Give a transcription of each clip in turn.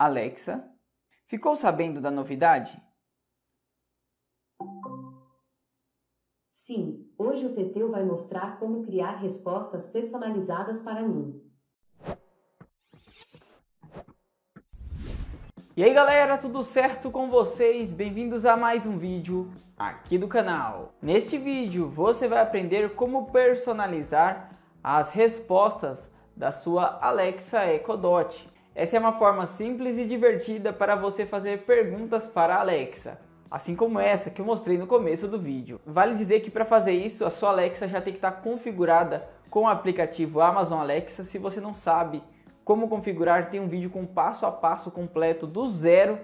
Alexa, ficou sabendo da novidade? Sim, hoje o Teteu vai mostrar como criar respostas personalizadas para mim. E aí galera, tudo certo com vocês? Bem-vindos a mais um vídeo aqui do canal. Neste vídeo você vai aprender como personalizar as respostas da sua Alexa Echo Dot. Essa é uma forma simples e divertida para você fazer perguntas para a Alexa, assim como essa que eu mostrei no começo do vídeo. Vale dizer que para fazer isso a sua Alexa já tem que estar configurada com o aplicativo Amazon Alexa. Se você não sabe como configurar, tem um vídeo com passo a passo completo do zero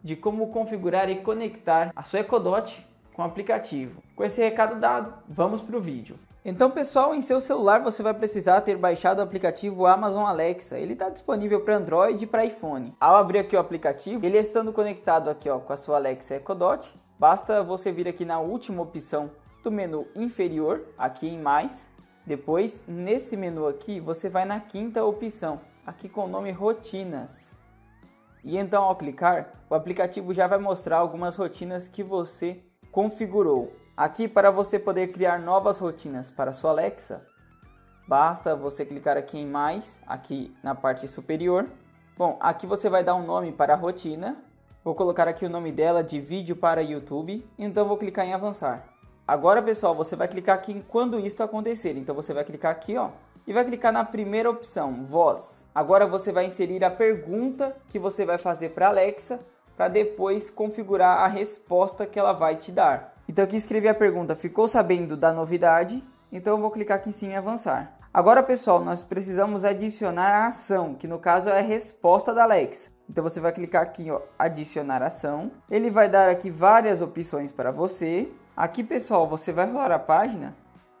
de como configurar e conectar a sua Echo Dot com o aplicativo. Com esse recado dado, vamos para o vídeo. Então, pessoal, em seu celular você vai precisar ter baixado o aplicativo Amazon Alexa. Ele está disponível para Android e para iPhone. Ao abrir aqui o aplicativo, ele estando conectado aqui ó, com a sua Alexa Echo Dot, basta você vir aqui na última opção do menu inferior, aqui em mais. Depois, nesse menu aqui, você vai na quinta opção, aqui com o nome Rotinas. E então, ao clicar, o aplicativo já vai mostrar algumas rotinas que você configurou. Aqui para você poder criar novas rotinas para sua Alexa, basta você clicar aqui em mais, aqui na parte superior. Bom, aqui você vai dar um nome para a rotina. Vou colocar aqui o nome dela de vídeo para YouTube, então vou clicar em avançar. Agora, pessoal, você vai clicar aqui em quando isto acontecer. Então você vai clicar aqui, ó, e vai clicar na primeira opção, voz. Agora você vai inserir a pergunta que você vai fazer para Alexa para depois configurar a resposta que ela vai te dar. Então aqui escrevi a pergunta, ficou sabendo da novidade? Então eu vou clicar aqui em cima em avançar. Agora pessoal, nós precisamos adicionar a ação, que no caso é a resposta da Alexa. Então você vai clicar aqui, ó, adicionar ação. Ele vai dar aqui várias opções para você. Aqui pessoal, você vai rolar a página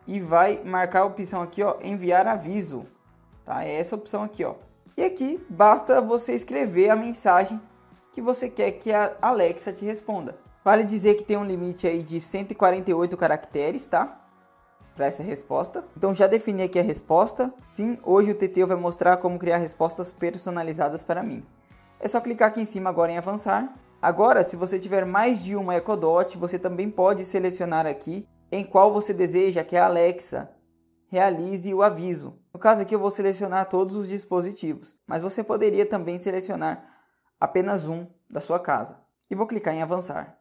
e vai marcar a opção aqui, ó, enviar aviso. Tá? É essa opção aqui, ó. E aqui basta você escrever a mensagem que você quer que a Alexa te responda. Vale dizer que tem um limite aí de 148 caracteres, tá? Para essa resposta. Então já defini aqui a resposta. Sim, hoje o TT vai mostrar como criar respostas personalizadas para mim. É só clicar aqui em cima agora em avançar. Agora, se você tiver mais de uma Echo Dot, você também pode selecionar aqui em qual você deseja que a Alexa realize o aviso. No caso aqui eu vou selecionar todos os dispositivos, mas você poderia também selecionar apenas um da sua casa. E vou clicar em avançar.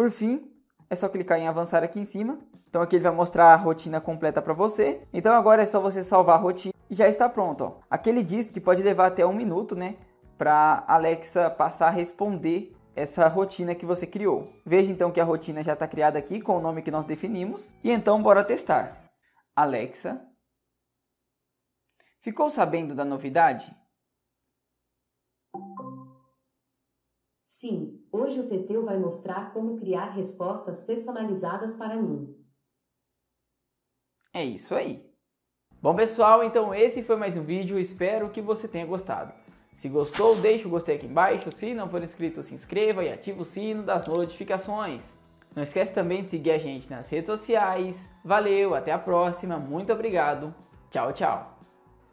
Por fim, é só clicar em avançar aqui em cima. Então aqui ele vai mostrar a rotina completa para você. Então agora é só você salvar a rotina e já está pronto. Ó. Aqui ele diz que pode levar até um minuto, né? Para Alexa passar a responder essa rotina que você criou. Veja então que a rotina já está criada aqui com o nome que nós definimos. E então bora testar. Alexa, ficou sabendo da novidade? Sim, hoje o Teteu vai mostrar como criar respostas personalizadas para mim. É isso aí. Bom pessoal, então esse foi mais um vídeo, espero que você tenha gostado. Se gostou, deixa o gostei aqui embaixo, se não for inscrito, se inscreva e ative o sino das notificações. Não esquece também de seguir a gente nas redes sociais. Valeu, até a próxima, muito obrigado, tchau, tchau.